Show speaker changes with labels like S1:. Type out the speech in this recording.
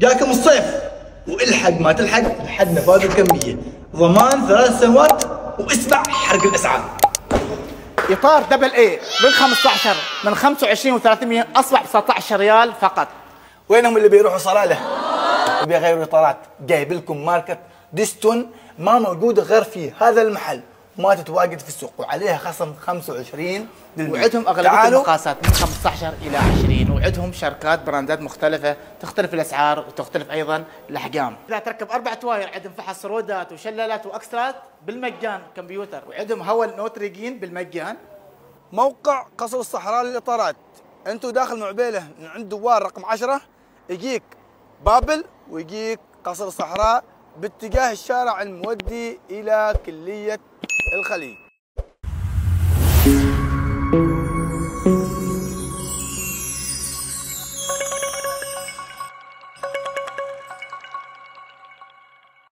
S1: جاكم الصيف والحق ما تلحق لحد نفاذ الكمية. ضمان ثلاث سنوات واسمع حرق الأسعار.
S2: إطار double A من 15 من 25 و300 أصبح ب 19 ريال فقط.
S1: وينهم اللي بيروحوا صلاله؟ وبيغيروا إطارات. جايب لكم ماركه ديستون ما موجوده غير في هذا المحل. ما تتواجد في السوق وعليها خصم 25
S2: وعندهم أغلبية المقاسات من 15 إلى 20 وعندهم شركات براندات مختلفة تختلف الأسعار وتختلف أيضا الأحجام. اذا تركب أربع تواير عندهم فحص رودات وشلالات وأكسترات بالمجان كمبيوتر. وعندهم هواء نوتريجين بالمجان.
S1: موقع قصر الصحراء للإطارات. أنتوا داخل معبيله من عند دوار رقم 10 يجيك بابل ويجيك قصر الصحراء باتجاه الشارع المودي إلى كلية الخليج.